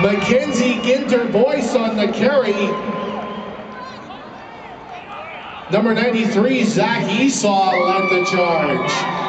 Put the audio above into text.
Mackenzie Ginter Boyce on the carry. Number 93, Zach Esau led the charge.